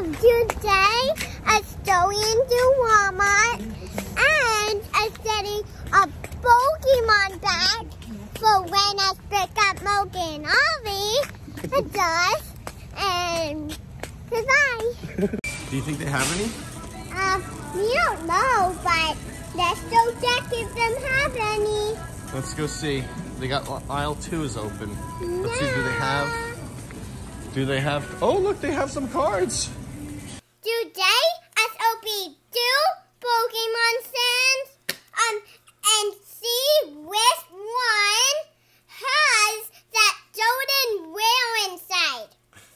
Um, today I'm going to Walmart and I'm getting a Pokemon bag for when I pick up Mogan and Ollie. It does. And goodbye. Do you think they have any? Um, we don't know, but let's go check if them have any. Let's go see. They got aisle two is open. Let's see. Do they have? Do they have? Oh, look, they have some cards. Today, as open two Pokemon stands, um, and see which one has that golden whale inside.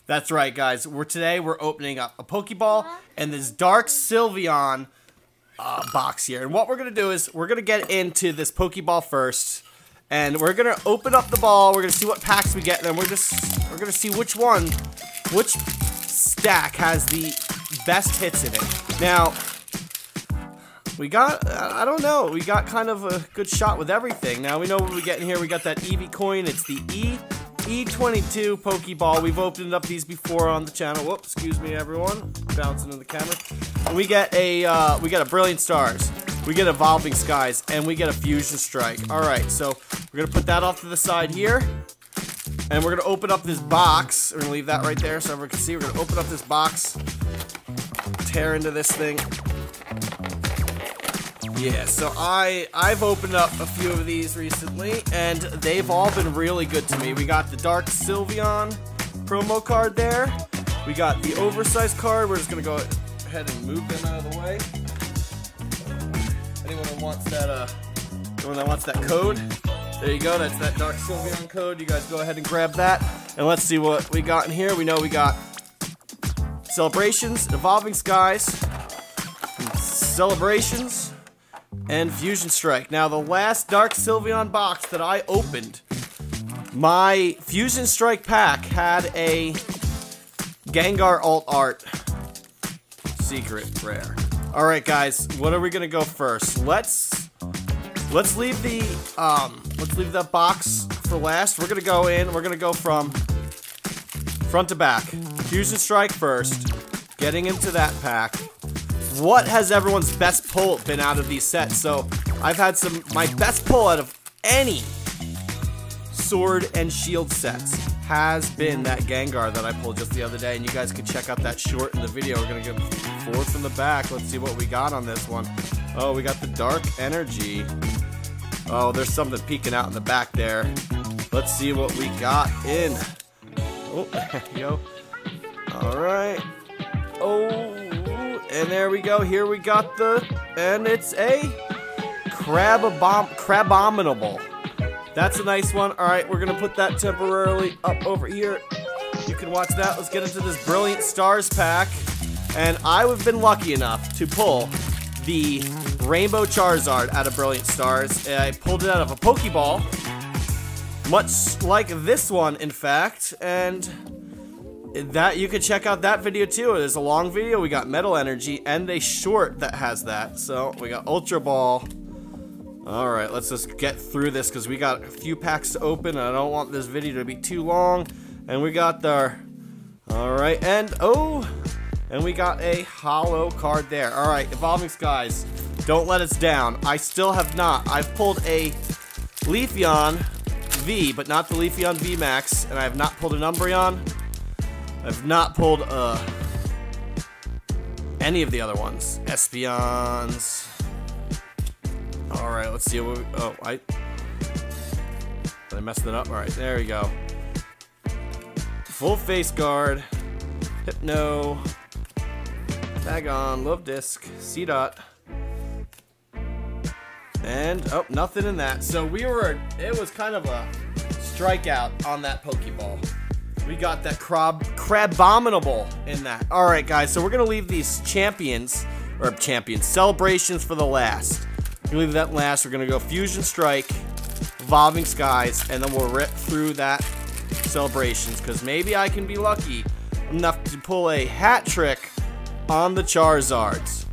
That's right, guys. We're today we're opening up a Pokeball and this Dark Sylveon uh, box here. And what we're gonna do is we're gonna get into this Pokeball first, and we're gonna open up the ball. We're gonna see what packs we get, and then we're just we're gonna see which one, which stack has the best hits in it. Now. We got, I don't know, we got kind of a good shot with everything. Now we know what we get in here. We got that Eevee coin. It's the E E22 Pokeball. We've opened up these before on the channel. Whoops, excuse me, everyone. Bouncing in the camera. And we get a uh, we get a Brilliant Stars. We get Evolving Skies, and we get a Fusion Strike. All right, so we're gonna put that off to the side here, and we're gonna open up this box. We're gonna leave that right there so everyone can see. We're gonna open up this box, tear into this thing. Yeah, so I I've opened up a few of these recently, and they've all been really good to me. We got the Dark Sylveon promo card there. We got the oversized card. We're just gonna go ahead and move them out of the way. Anyone that wants that uh, anyone that wants that code, there you go. That's that Dark Sylveon code. You guys go ahead and grab that, and let's see what we got in here. We know we got celebrations, evolving skies, celebrations and Fusion Strike. Now, the last Dark Sylveon box that I opened, my Fusion Strike pack had a Gengar Alt Art secret rare. All right, guys, what are we gonna go first? Let's let's leave the um let's leave that box for last. We're gonna go in. We're gonna go from front to back. Fusion Strike first. Getting into that pack what has everyone's best pull been out of these sets? So I've had some, my best pull out of any sword and shield sets has been that Gengar that I pulled just the other day. And you guys can check out that short in the video. We're going to get forward from the back. Let's see what we got on this one. Oh, we got the Dark Energy. Oh, there's something peeking out in the back there. Let's see what we got in. Oh, yo. All right. Oh, and there we go. Here we got the, and it's a crababom crabominable. That's a nice one. All right, we're gonna put that temporarily up over here. You can watch that. Let's get into this Brilliant Stars pack. And I've been lucky enough to pull the Rainbow Charizard out of Brilliant Stars. And I pulled it out of a Pokeball, much like this one, in fact. And that you could check out that video too. There's a long video. We got Metal Energy and a short that has that. So we got Ultra Ball. All right, let's just get through this because we got a few packs to open. I don't want this video to be too long. And we got our, all right, and oh, and we got a holo card there. All right, Evolving Skies, don't let us down. I still have not. I've pulled a Leafeon V, but not the Leafeon V Max, and I have not pulled an Umbreon. I've not pulled uh, any of the other ones. Espeons. Alright, let's see what we, Oh, I... Did I messed it up? Alright, there we go. Full face guard. Hypno. Bagon. Love Disc. C-Dot. And, oh, nothing in that. So we were, it was kind of a strikeout on that Pokeball. We got that crab crabominable in that. All right, guys. So we're gonna leave these champions or champions celebrations for the last. We're leave that last. We're gonna go fusion strike, evolving skies, and then we'll rip through that celebrations because maybe I can be lucky enough to pull a hat trick on the Charizards.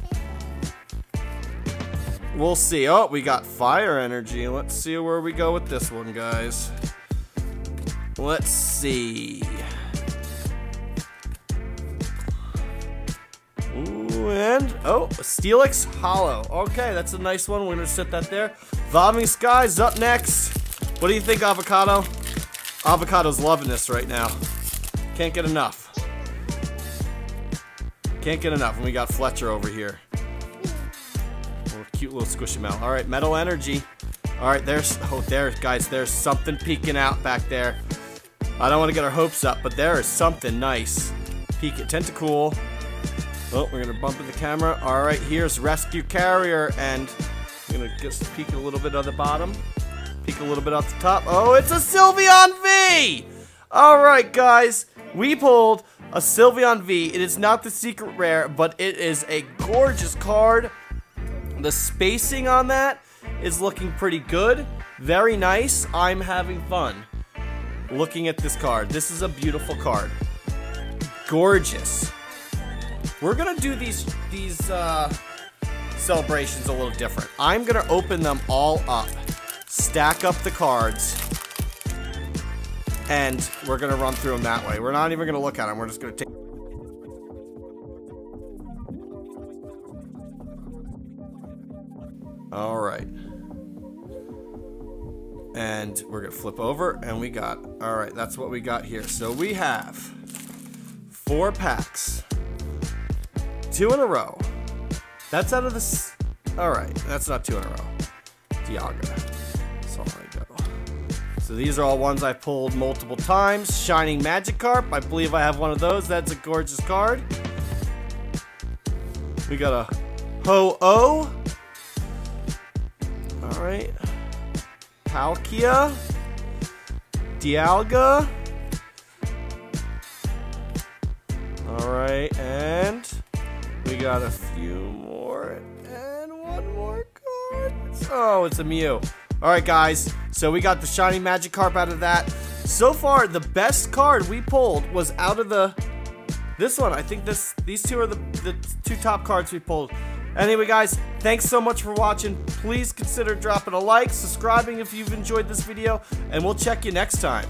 We'll see. Oh, we got fire energy. Let's see where we go with this one, guys. Let's see. And, oh, Steelix Holo. Okay, that's a nice one. We're going to set that there. Vomiting Skies up next. What do you think, Avocado? Avocado's loving this right now. Can't get enough. Can't get enough. And we got Fletcher over here. Cute little squishy mouth. All right, Metal Energy. All right, there's, oh, there, guys, there's something peeking out back there. I don't want to get our hopes up, but there is something nice. Peek at Tentacool. Oh, we're gonna bump in the camera. All right, here's Rescue Carrier, and I'm gonna just peek a little bit on the bottom. Peek a little bit off the top. Oh, it's a Sylveon V! All right, guys, we pulled a Sylveon V. It is not the secret rare, but it is a gorgeous card. The spacing on that is looking pretty good. Very nice. I'm having fun looking at this card. This is a beautiful card. Gorgeous. We're gonna do these these uh, celebrations a little different. I'm gonna open them all up, stack up the cards, and we're gonna run through them that way. We're not even gonna look at them. We're just gonna take. All right. And we're gonna flip over and we got, all right, that's what we got here. So we have four packs, two in a row. That's out of this, all right, that's not two in a row. Dialga, so go. So these are all ones I pulled multiple times. Shining Magikarp, I believe I have one of those. That's a gorgeous card. We got a Ho-Oh. All right. Palkia, Dialga. Alright, and we got a few more, and one more card. Oh, it's a Mew. Alright, guys, so we got the Shiny Magikarp out of that. So far, the best card we pulled was out of the... This one, I think this these two are the, the two top cards we pulled. Anyway, guys, thanks so much for watching. Please consider dropping a like, subscribing if you've enjoyed this video, and we'll check you next time.